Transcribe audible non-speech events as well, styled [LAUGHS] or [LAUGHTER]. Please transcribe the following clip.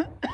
Huh? [LAUGHS]